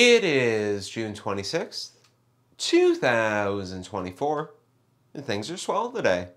It is June 26th, 2024, and things are swell today.